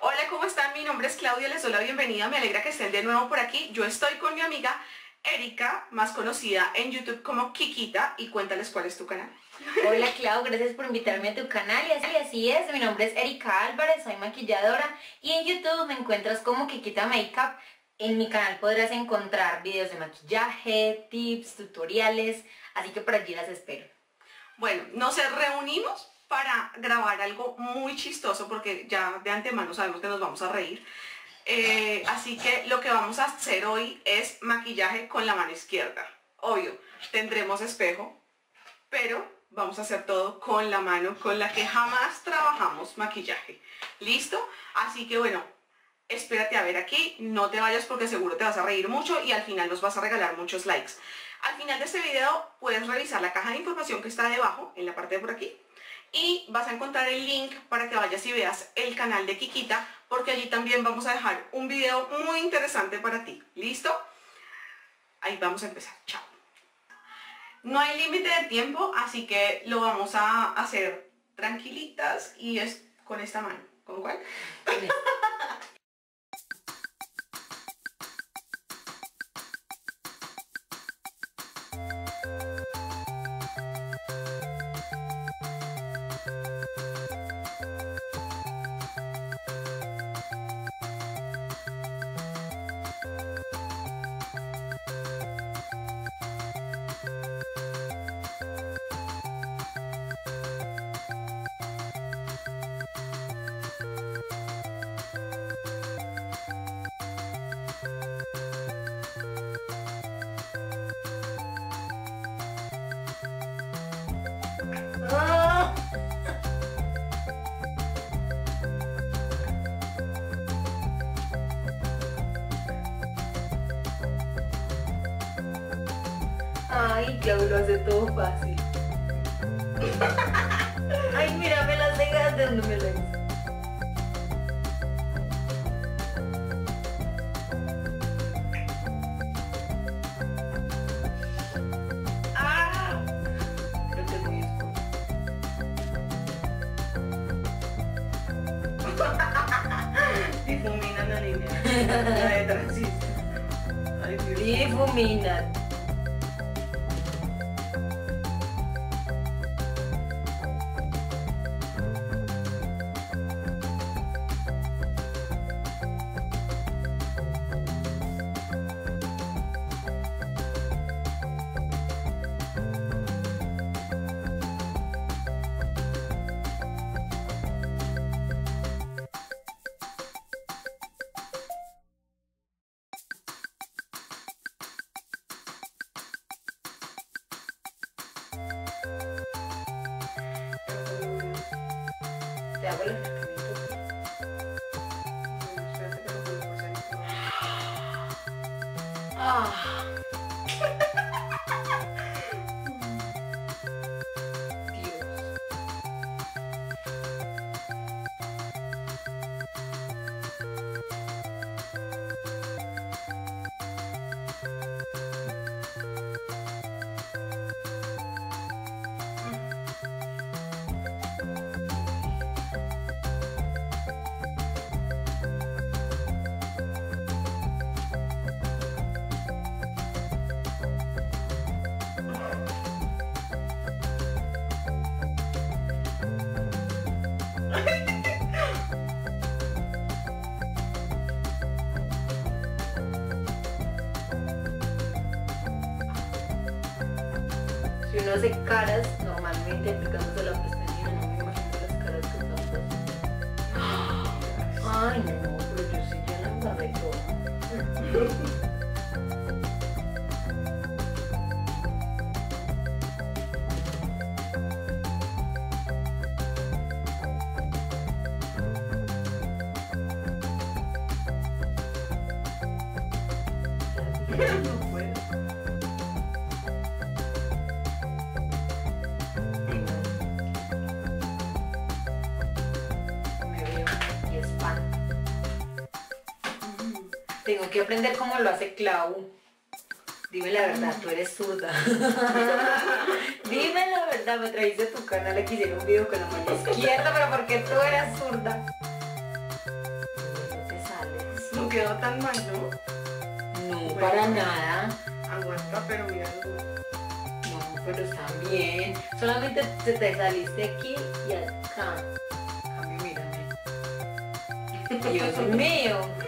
Hola, ¿cómo están? Mi nombre es Claudia, les doy la bienvenida, me alegra que estén de nuevo por aquí. Yo estoy con mi amiga Erika, más conocida en YouTube como Kikita, y cuéntales cuál es tu canal. Hola Clau, gracias por invitarme a tu canal y así, así es, mi nombre es Erika Álvarez, soy maquilladora y en YouTube me encuentras como Kikita Makeup. En mi canal podrás encontrar videos de maquillaje, tips, tutoriales, así que por allí las espero. Bueno, nos reunimos para grabar algo muy chistoso porque ya de antemano sabemos que nos vamos a reír. Eh, así que lo que vamos a hacer hoy es maquillaje con la mano izquierda. Obvio, tendremos espejo, pero vamos a hacer todo con la mano con la que jamás trabajamos maquillaje. ¿Listo? Así que bueno, espérate a ver aquí, no te vayas porque seguro te vas a reír mucho y al final nos vas a regalar muchos likes. Al final de este video puedes revisar la caja de información que está debajo, en la parte de por aquí, y vas a encontrar el link para que vayas y veas el canal de Kikita porque allí también vamos a dejar un video muy interesante para ti. ¿Listo? Ahí vamos a empezar. Chao. No hay límite de tiempo, así que lo vamos a hacer tranquilitas y es con esta mano. ¿Con cuál? Ay, Clau lo hace todo fácil. Ay, las donde me lo hice. ¡Ah! Creo que es. Difumina la línea. La de transición. Ay, centro. Ah. Uno hace caras normalmente aplicándose la pestañina, no me imagino las caras que están Ay, no, pero yo sí ya la embarré toda. No Tengo que aprender cómo lo hace Clau. Dime la verdad, tú eres zurda. Dime la verdad, me trajiste a tu canal a que hiciera un video con la mano izquierda, pero porque tú eras zurda. No quedó tan mal, ¿no? No, para nada. Aguanta, pero mira. No, pero está bien. Solamente te, te saliste aquí y acá. Cambio, mírame. Dios mío.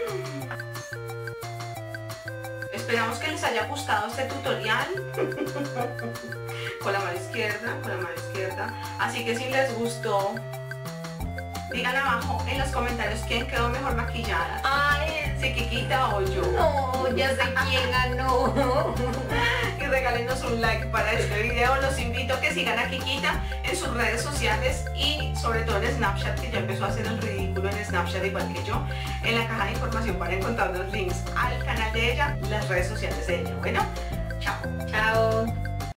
Esperamos que les haya gustado este tutorial. con la mano izquierda, con la mano izquierda. Así que si les gustó, digan abajo en los comentarios quién quedó mejor maquillada. Ay, Si Kikita o yo. no, ya sé quién ganó. y regálenos un like para este video. Los invito a que sigan a Kikita en sus redes sociales y sobre todo en Snapchat, que ya empezó a hacer el ridículo en Snapchat igual que yo. En la caja de información para encontrar los links al canal de ella y las redes sociales de ella. Bueno, chao. Chao.